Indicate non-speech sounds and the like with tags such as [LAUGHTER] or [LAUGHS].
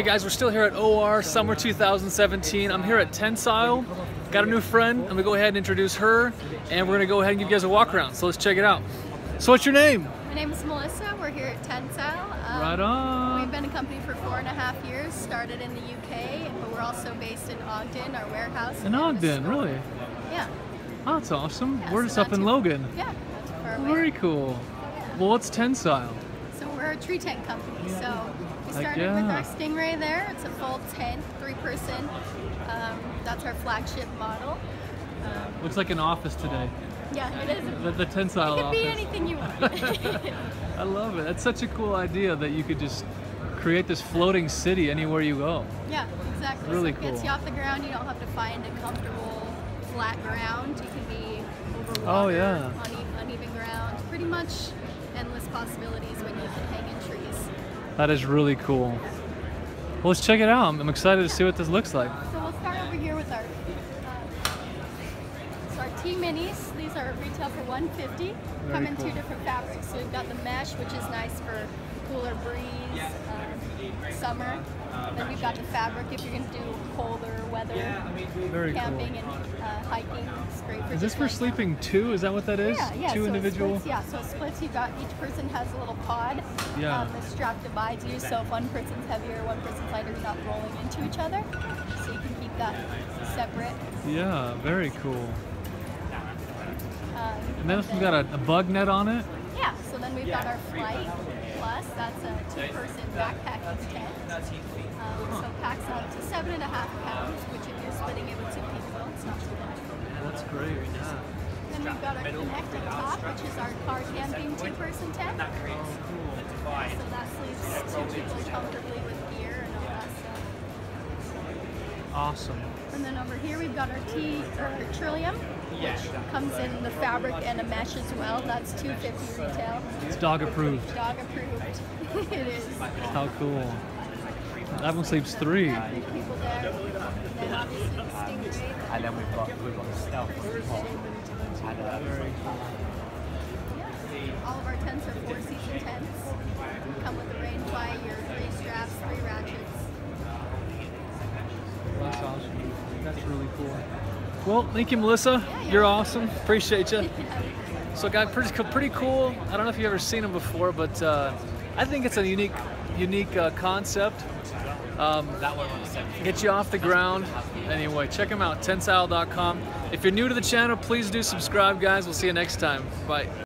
Hey guys, we're still here at OR Summer 2017. I'm here at Tentsile. Got a new friend. I'm gonna go ahead and introduce her, and we're gonna go ahead and give you guys a walk around. So let's check it out. So what's your name? My name is Melissa. We're here at Tentsile. Um, Right on. We've been a company for four and a half years. Started in the UK, but we're also based in Ogden, our warehouse. In Ogden, really? Yeah. Oh, that's awesome. yeah we're so just up in Logan. Yeah, not too far away. Very cool. Well, what's Tentsile? We're a tree tent company. So we started with our Stingray there. It's a full tent, three person. Um, that's our flagship model. Um, Looks like an office today. yeah, it is. The, the Tentsile It could be office. anything you want. [LAUGHS] [LAUGHS] I love it. That's such a cool idea that you could just create this floating city anywhere you go. Yeah, exactly. Really so it gets you off the ground. You don't have to find a comfortable flat ground. You can be over Oh, water, yeah. on uneven ground. Pretty much endless possibilities when you can hang in trees. That is really cool. Well, let's check it out. I'm excited to see what this looks like. So we'll start over here with our so our T minis. These are retail for 150. Come in cool. two different fabrics. So we've got the mesh, which is nice for cooler breeze, um, summer. Then we've got the fabric if you're going to do colder weather. Very camping cool. and uh, hiking. It's great for Is this for sleeping two? Is that what that is? Yeah, yeah. Two so individual? Splits, yeah, so it splits. You've got each person has a little pod. Yeah. Um, the strap divides you, so if one person's heavier, one person's lighter, you're not rolling into each other. So you can keep that separate. Yeah, very cool. Um, And then we've got a, a bug net on it. Yeah, so then we've got our Flite Plus. That's a two-person backpacking tent. Um, so it packs up to seven and a half pounds, which if you're splitting it with two people, it's not too bad. Yeah, that's great. Yeah. Then we've got our Connect up top, which is our car camping two-person tent. Oh, cool. So that sleeps two people comfortably with Awesome. And then over here we've got our tea or Trillium, which comes in the fabric and a mesh as well. That's 250 retail. It's dog approved. Dog approved. [LAUGHS] it is. How cool. That one sleeps three. Big people there. And then obviously the Stingray. And then we've got we've got the stealth on top. And uh, All of our tents are four season That's really cool. Well, thank you, Melissa. yeah. You're awesome. Appreciate you. [LAUGHS] So, guy, pretty, pretty cool. I don't know if you've ever seen them before, but uh, I think it's a unique, unique uh, concept. Um, get you off the ground. Anyway, check them out, tentsile.com. If you're new to the channel, please do subscribe, guys. We'll see you next time. Bye.